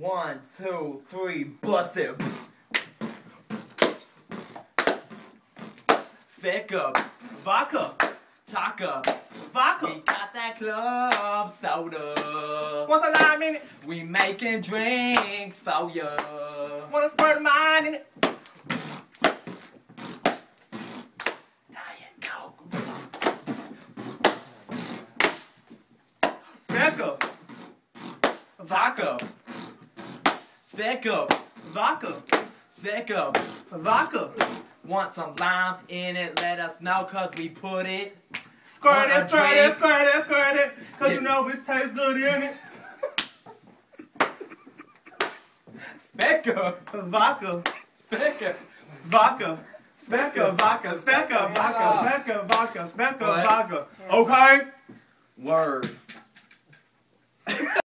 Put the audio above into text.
One, two, three, bust it. Stick up, Vodka. talk up. We got that club soda. What's a lime in it? We making drinks for ya. Want a squirt of mine in it? Diet Coke. Up. Vodka. Stick Vodka. stick. Vodka. Want some lime in it? Let us know, cause we put it. Squirt it, squirt it, squirt it, squirt it. Cause Yeah. you know it tastes good in it. Stick Vodka. stick. Vodka. Svedka vodka, Svedka vodka, Svedka vodka, Svedka vodka. Okay? Word.